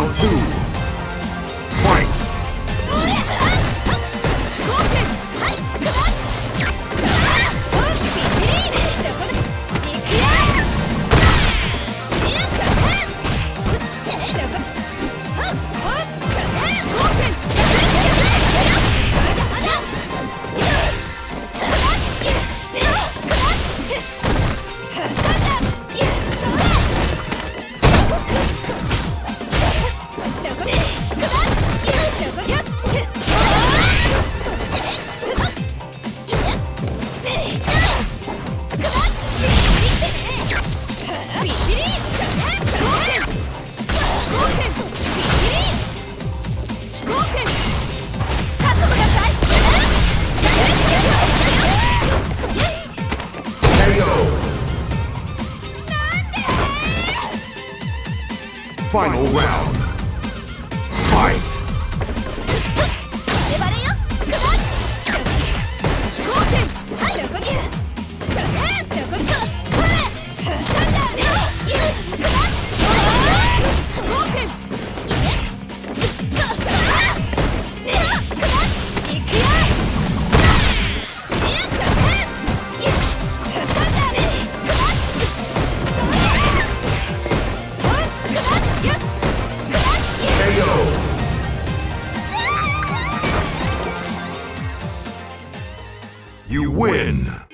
Round two. Final round. Fight! You win!